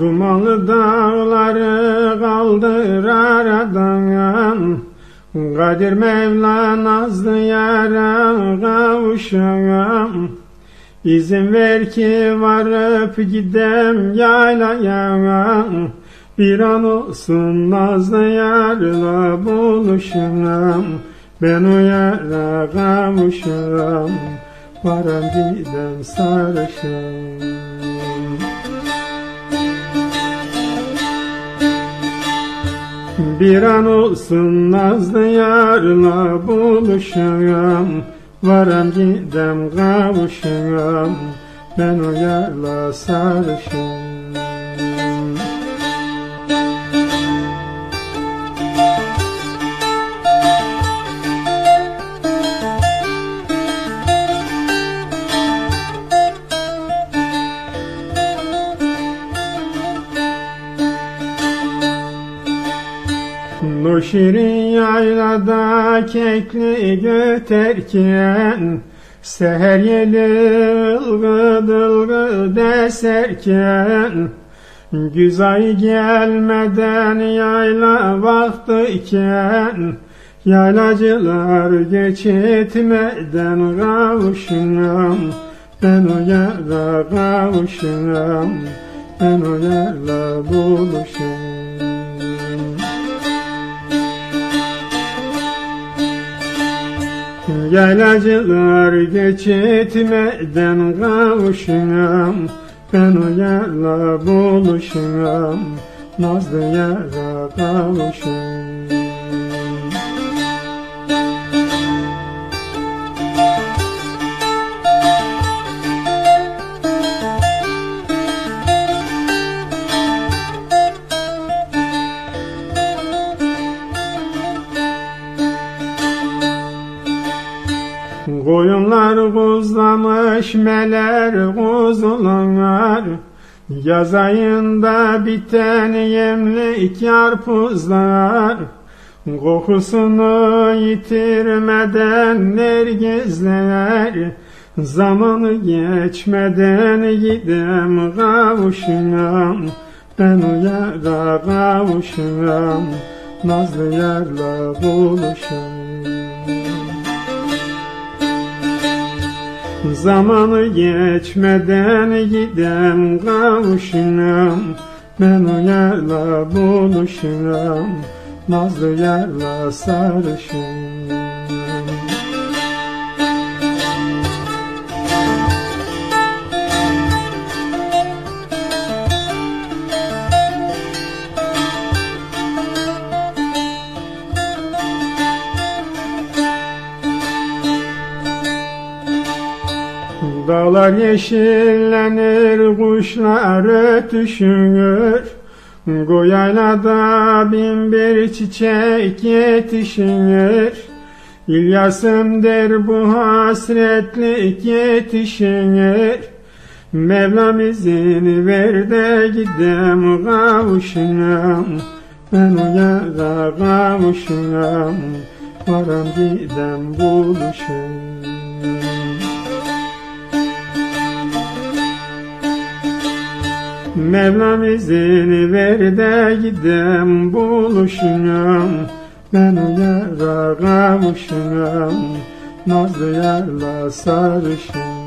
Dumanlı dağları kaldır aradan. Kadir Mevla nazlı yara kavuşam İzin ver ki varıp gidem yaylaya. Bir an olsun nazlı yarla buluşam Ben o yara kavuşam Varam gidem sarışam Bir an olsun nazlı yarla buluşam Varam gidem kavuşam Ben o yarla sarışam Bu şirin yaylada kekli göterken Seher yeli ılgı dılgı deserken Güzay gelmeden yayla vaktiyken Yaylacılar geçitmeden kavuşunam Ben o yara kavuşunam Ben o yarla buluşum Yaylacılar geçitmeden kavuşunam Ben o yarla buluşunam Nazlı yara kavuşunam Koyunlar kuzlamış meler kuzulanlar Yaz ayında biten yemlik yarpuzlar Kokusunu yitirmeden nergizler. Zamanı geçmeden gidem kavuşunam Ben o yara kavuşunam Nazlı yarla buluşam Zamanı geçmeden gidem kavuşunam. Ben o yarla buluşunam. Nazlı yarla sarışınam Dağlar yeşillenir, kuşlar ötüşür. Goyaylada bin bir çiçek yetişir. İlyasım der bu hasretlik yetişir. Mevlam izin ver de gidem kavuşunam. Ben o yara kavuşunam. Varam gidem buluşum. Mevlam izin ver de gidem buluşunam Ben o yara kavuşunam Nazlı yarla sarışınam